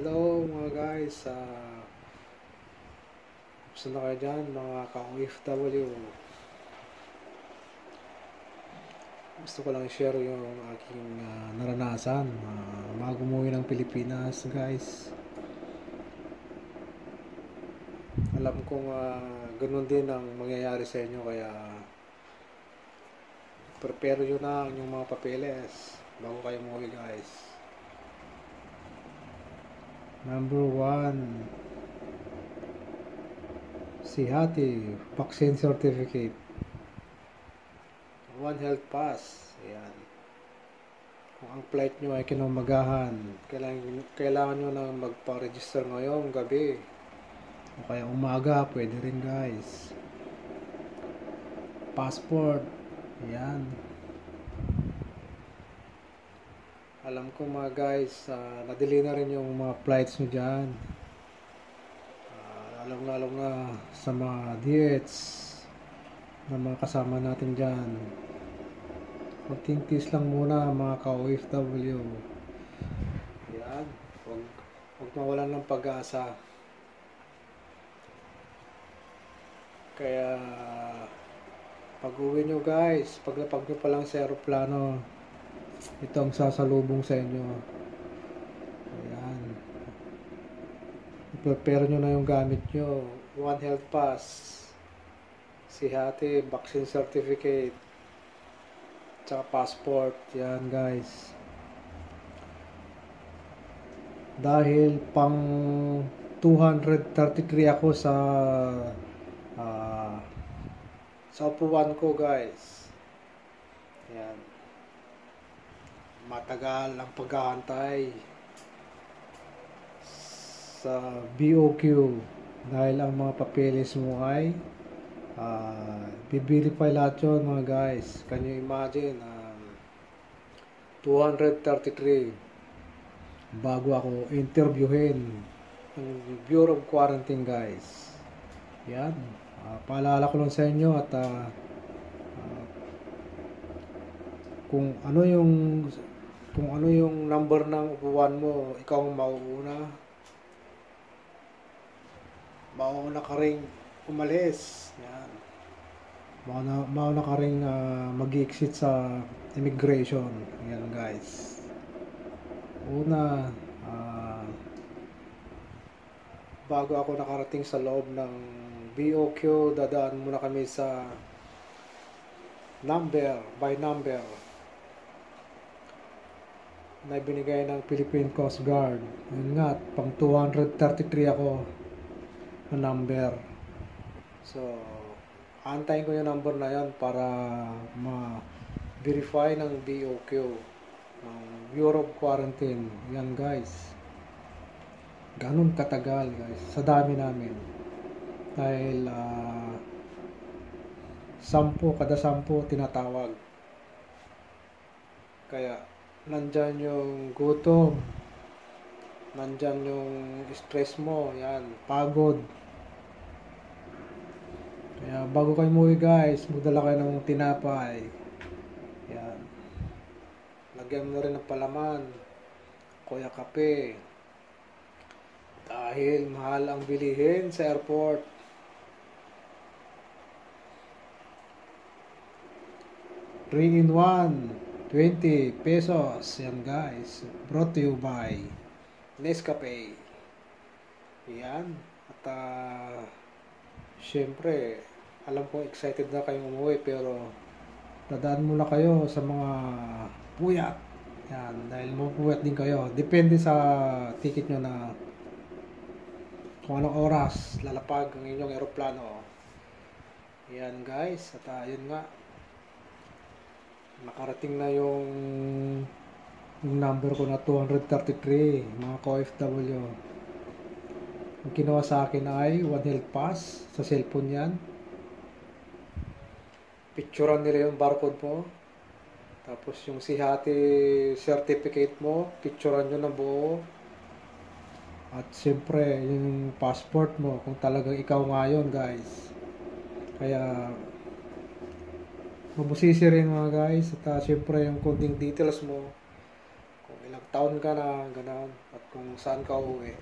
Hello mga guys, uh, gusto na kayo dyan mga ka-OFW Gusto ko lang share yung aking uh, naranasan uh, bago umuwi ng Pilipinas guys. Alam kong uh, ganun din ang mangyayari sa inyo kaya prepare nyo na ang inyong mga papeles bago kayo umuwi guys Number one, Sihati, vaccine certificate. One health pass. Ayan. Kung ang flight nyo ay kinumagahan, kailangan, kailangan nyo na magpa-register ngayong gabi. O kaya umaga, pwede rin guys. Passport. Ayan. Alam ko mga guys uh, nadili na rin yung mga flights nyo dyan uh, alam na sa mga diets na mga kasama natin dyan konting lang muna mga ka-OFW yan huwag, huwag mawalan ng pag-asa kaya pag uwi nyo guys paglapag nyo pa lang sa aeroplano ito ang sasalubong sa inyo. Ayan. Prepare nyo na yung gamit nyo. One health pass. Si hati vaccine certificate. Tsaka passport. Yan guys. Dahil pang 233 ako sa uh, sa upuan ko guys. Yan matagal ang pag-aantay sa BOQ dahil ang mga papeles mo ay uh, biverify lahat yun mga guys. Can you imagine um, 233 bago ako interviewin ng Bureau of Quarantine guys. Yan. Uh, paalala ko lang sa inyo at uh, uh, kung ano yung kung ano yung number ng upuan mo, ikaw ang mauuna. Mauuna ka rin umalis. Yan. Mauna, mauna ka rin uh, mag-exit sa immigration. Yan guys. Una, uh, bago ako nakarating sa loob ng BOQ, dadaan muna kami sa number, by number na binigay ng Philippine Coast Guard. Yun nga, pang 233 ako na number. So, antayin ko yung number na yan para ma-verify ng BOQ, ng of Quarantine. Yan guys. Ganun katagal guys, sa dami namin. Dahil, uh, sampu, kada sampu tinatawag. Kaya, nandyan yung gutom, nandyan yung stress mo, yan, pagod. Kaya bago kayo umuwi guys, magdala kayo ng tinapay. Yan. Lagyan mo rin ng palaman, kuya kape. Dahil mahal ang bilihin sa airport. Three in one. 20 pesos. Yan guys. Brought to you by Nescafe. Yan. At uh, syempre, alam ko excited na kayong umuwi pero dadaan muna kayo sa mga puyat. Yan. Dahil mapupuyat din kayo. Depende sa ticket nyo na kung anong oras lalapag ang inyong aeroplano. Yan guys. At uh, yun nga nakarating na yung yung number ko na 233 mga ka-OFW ang ginawa sa akin ay one health pass sa cellphone yan picturean nila yung barcode mo. Tapos yung sihati certificate mo picturean nyo na buo. At siyempre yung passport mo kung talagang ikaw nga yun guys. Kaya mabusisi rin mga guys at uh, syempre yung konting details mo kung ilang taon ka na, gano'n, at kung saan ka uwi.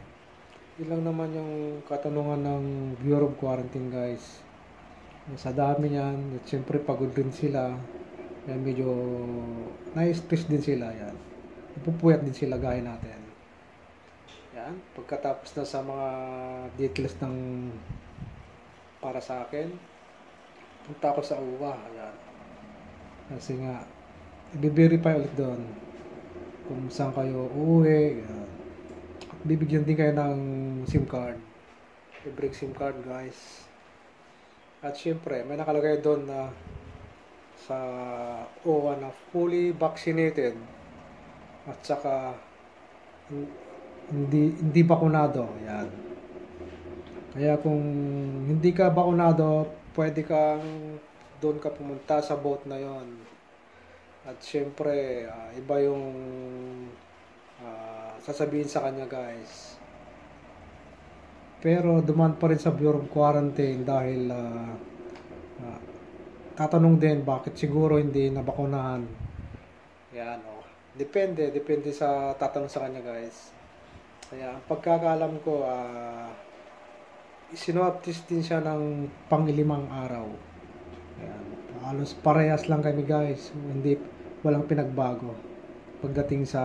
Yun lang naman yung katanungan ng Bureau of Quarantine guys. Sa dami niyan, at syempre pagod din sila. Kaya medyo na-stress din sila yan. Pupuyat din sila gaya natin. Yan, pagkatapos na sa mga details ng para sa akin, punta ako sa UWA. Ayan. Kasi nga, i-verify ulit doon kung saan kayo uuwi. At bibigyan din kayo ng SIM card. I-break SIM card guys. At syempre, may nakalagay doon na sa OWA na fully vaccinated at saka hindi hindi bakunado. Yan. Kaya kung hindi ka bakunado, pwede kang doon ka pumunta sa boat na yon. At syempre, uh, iba yung uh, sasabihin sa kanya guys. Pero duman pa rin sa Bureau of Quarantine dahil uh, uh, tatanong din bakit siguro hindi nabakunahan. Yan o. Oh. Depende, depende sa tatanong sa kanya guys. Kaya ang pagkakaalam ko, uh, sinoptis din siya ng pangilimang araw. Ayan. Halos parehas lang kami guys. Hindi, walang pinagbago. Pagdating sa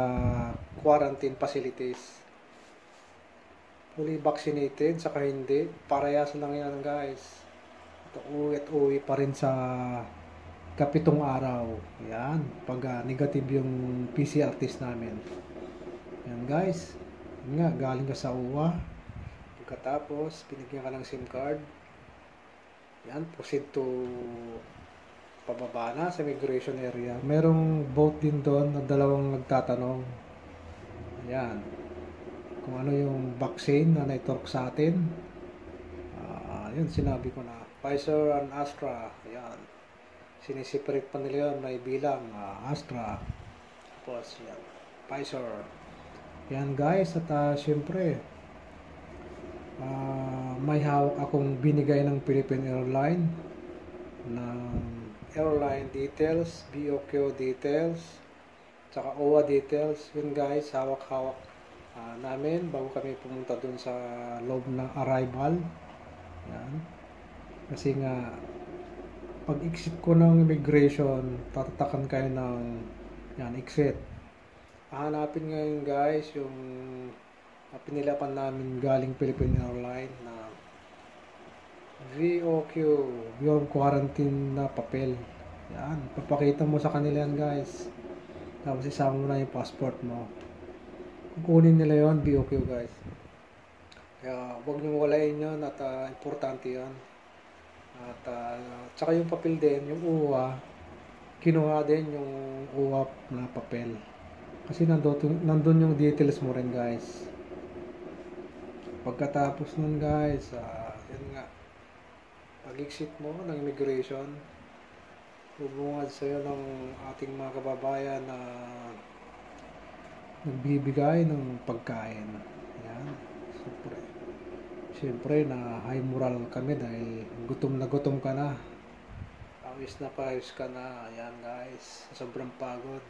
quarantine facilities. Fully vaccinated, saka hindi. Parehas lang yan guys. At uwi at uwi pa rin sa kapitong araw. Yan. Pag uh, negative yung PCR test namin. Yan guys. Yan nga, galing ka sa UWA Pagkatapos, pinigyan ka ng SIM card. Yan, proceed to pababa na sa migration area. Merong boat din doon na dalawang nagtatanong. Yan. Kung ano yung vaccine na na-talk sa atin. Uh, yun, sinabi ko na. Pfizer and Astra. Yan. Sinisiparate pa nila yun. May bilang uh, Astra. Tapos, yan. Pfizer. Yan guys. At uh, syempre, uh, may hawak akong binigay ng Philippine Airline ng airline details, BOQ details, tsaka OWA details. Yun guys, hawak-hawak uh, namin bago kami pumunta dun sa loob ng arrival. Yan. Kasi nga, pag exit ko ng immigration, tatatakan kayo ng yan, exit. Hahanapin ngayon guys yung uh, pinilapan namin galing Philippine Airlines na VOQ, Bureau Quarantine na papel. Yan, papakita mo sa kanila yan guys. Tapos isama mo na yung passport mo. Kukunin nila yon BOQ guys. Kaya huwag nyo walain yun at uh, importante yan. At uh, tsaka yung papel din, yung UWA, kinuha din yung UWA na papel. Kasi nandun, nandun yung details mo rin guys. Pagkatapos nun guys, uh, yun nga, pag-exit mo ng immigration, bubungad sa'yo ng ating mga kababayan na nagbibigay ng pagkain. Yan. Siyempre, siyempre na high moral kami dahil gutom na gutom ka na. Pawis na pawis ka na. Ayan guys, sobrang pagod.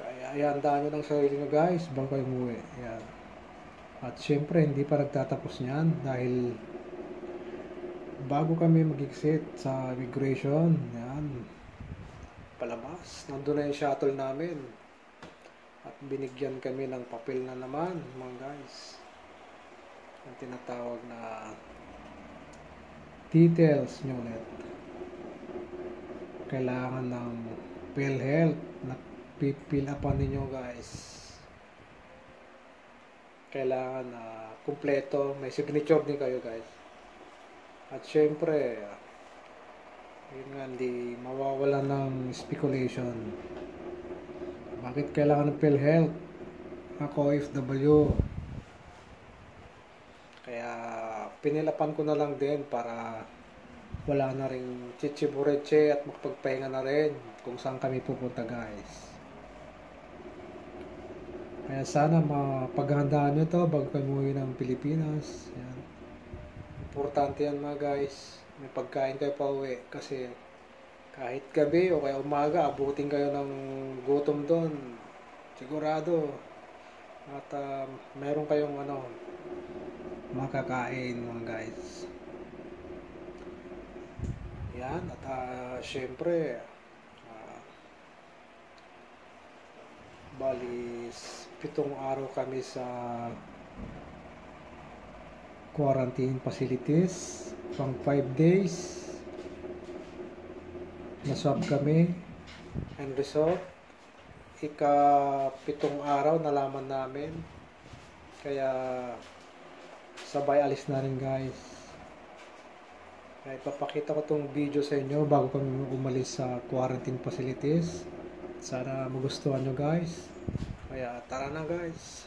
Kaya ayan, daan nyo ng sarili nyo guys, bago kayo umuwi. Ayan. At syempre, hindi pa nagtatapos niyan dahil bago kami mag-exit sa immigration, yan, palabas, nandun na yung shuttle namin. At binigyan kami ng papel na naman, mga guys. Ang tinatawag na details nyo ulit. Kailangan ng PhilHealth na pipil upan ninyo guys kailangan na uh, kumpleto, may signature din kayo guys. At syempre, yun nga, hindi mawawala ng speculation. Bakit kailangan ng PhilHealth? Ako, OFW. Kaya, pinilapan ko na lang din para wala na rin chichibureche at magpagpahinga na rin kung saan kami pupunta guys. Kaya sana mapaghandaan nyo to bago kayo ng Pilipinas. Yan. Importante yan mga guys. May pagkain kayo pa uwi. Kasi kahit gabi o kaya umaga, abutin kayo ng gutom doon. sigurado at um, meron kayong ano makakain mga guys yan at uh, syempre ah, bali pitong araw kami sa quarantine facilities. Pang 5 days naswab kami. And result ika pitong araw nalaman namin. Kaya sabay alis na rin guys. Kaya ipapakita ko tong video sa inyo bago kami umalis sa quarantine facilities. Sana magustuhan nyo guys kaya tara na guys.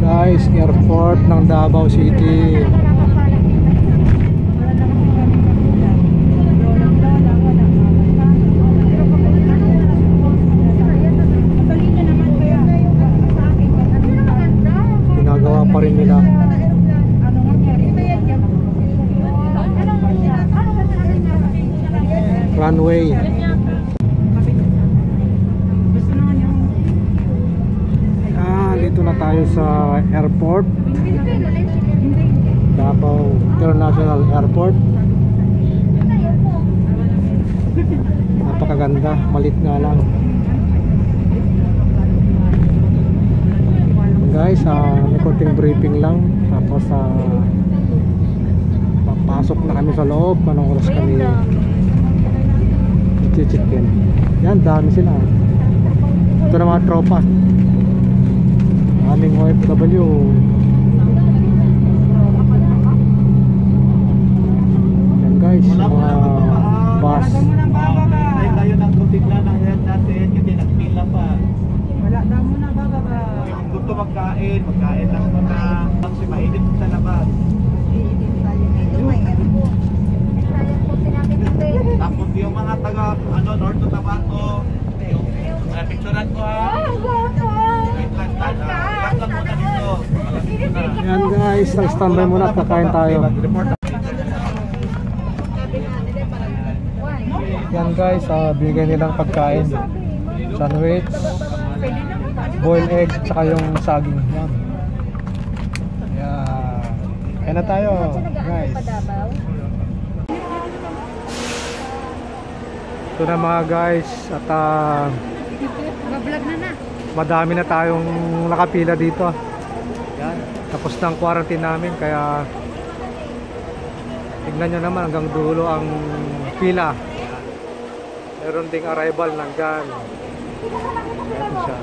Guys airport ng Davao City ginagawa pa rin nila runway ah dito na tayo sa airport. Davao International Airport. Napakaganda. Malit nga lang. Guys ah may konting briefing lang. Tapos ah papasok na kami sa loob. Anong oras kami? I-check-in yan dami sila. Ito na mga tropa aming OFW yan guys mga bus Ay tayo ng kutigla ng head natin kasi nagpila pa. Wala daw mo na bababa. Yung gusto magkain, magkain lang muna. Kasi mainit sa labas. Tapos yung mga taga ano, North Cotabato, yung uh, picturean ko ha. Wait lang, uh, ilang lang muna dito. Malapit ko na. yan guys nag-standby muna at kakain tayo. Yan guys ah bigay nilang pagkain. Sandwich boiled egg tsaka yung saging. Yan. Yan kaya na tayo guys. Ito na mga guys at ah, na. madami na tayong nakapila dito yan tapos na ang quarantine namin kaya tignan nyo naman hanggang dulo ang pila. Meron ding arrival ng gan ito siya.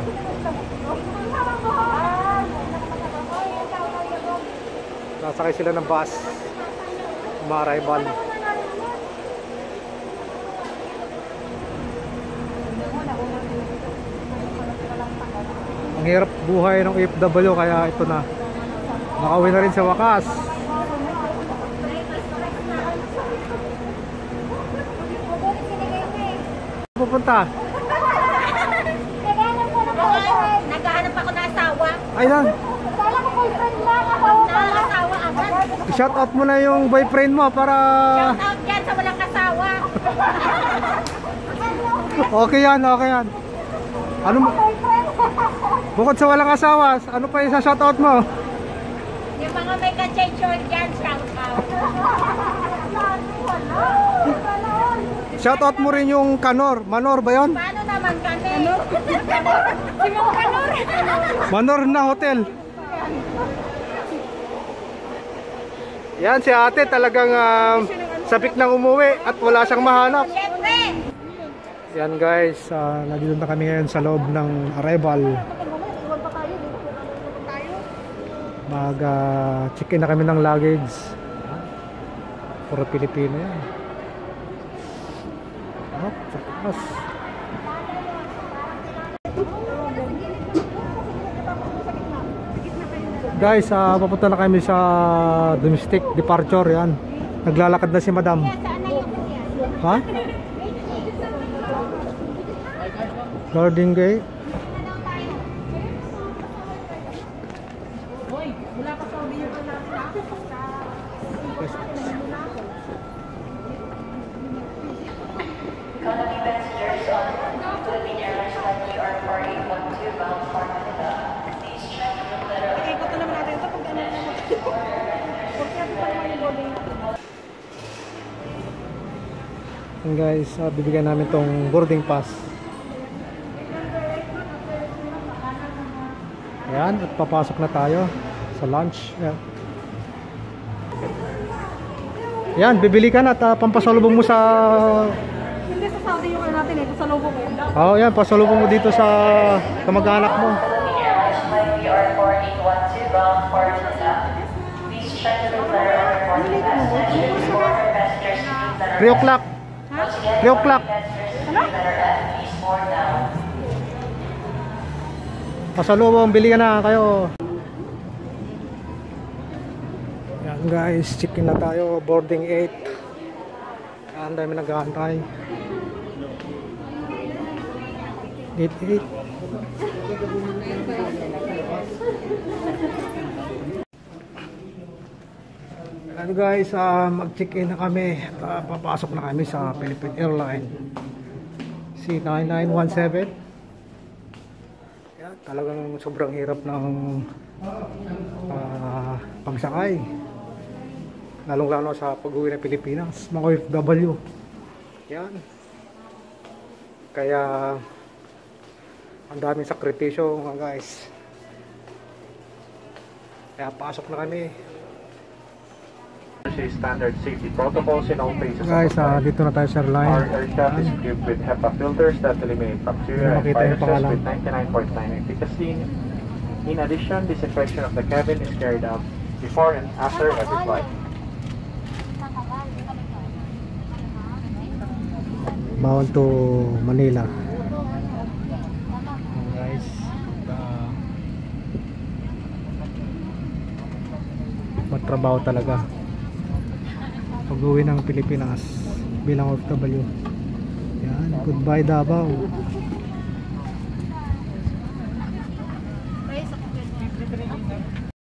Nasakay sila ng bus. Ma-arrival. Ang hirap buhay ng OFW kaya ito na nakauwi na rin sa wakas pupunta Naghahanap ako ng asawa. ayun Kala ko boyfriend lang ako. Asawa agad. shout out mo na yung boyfriend mo para Shout out dyan sa walang asawa. okay yan okay yan ano mo bukod sa walang asawa ano pa yung sa shout out mo Yung mga may ka-change dyan, shout out. Shout out mo rin yung Kanor Manor ba yon Paano naman kami? Ano? si Mang Kanor. Manor na hotel yan si ate talagang um, sabik nang umuwi at wala siyang mahanap. Yan guys, uh, nandito na kami ngayon sa loob ng arrival. Mag uh, check-in na kami ng luggage. Puro Pilipino yan. Taas. Guys, uh, papunta na kami sa domestic departure yan. Naglalakad na si madam. Ha? Guarding gate. Hoy, wala pa sa video ko natin ako. Sa muna ako. Economy passengers on Philippine Airlines Flight ER4812 bound for Manila. Please check the letter of Ikot na naman natin ito pag ano naman. Huwag natin pa naman yung boarding natin. Yan guys, ah, bibigyan namin tong boarding pass. Ayan, at papasok na tayo sa lunch. Ayan. Yan, bibili ka na at ah, pampasalubong mo sa... Hindi sa Saudi yung ano natin eh. Sa logo ko. Oo, yan, pasalubong mo dito sa kamag-anak mo. Philippine Airlines Flight ER4812 bound for Manila. Please check the letter of boarding message for passengers seating letter 3 o'clock. Once again, 3 o'clock. Pasalubong, bili ka na kayo. Yan guys, check-in na tayo. Boarding 8. Ang dami nag-aantay. Gate 8. Ano guys, ah, mag-check-in na kami. Ah, papasok na kami sa Philippine Airlines. C9917. Yan, talagang sobrang hirap ng ah, pagsakay. Lalong lalo sa pag-uwi ng Pilipinas, mga OFW. Yan. Kaya ang daming sakripisyo mga guys. Kaya pasok na kami. Standard safety protocols in all phases of Guys, flight. dito na tayo sa Our airline. aircraft is equipped with HEPA filters that eliminate bacteria and viruses with 99.9 efficacy. In addition, disinfection of the cabin is carried out before and after every flight. Bound to Manila. Guys, ah, magtrabaho talaga. Pag-uwi ng Pilipinas bilang OFW. Yan, goodbye Davao.